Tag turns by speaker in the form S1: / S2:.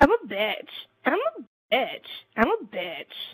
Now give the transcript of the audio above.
S1: I'm a bitch. I'm a bitch. I'm a bitch.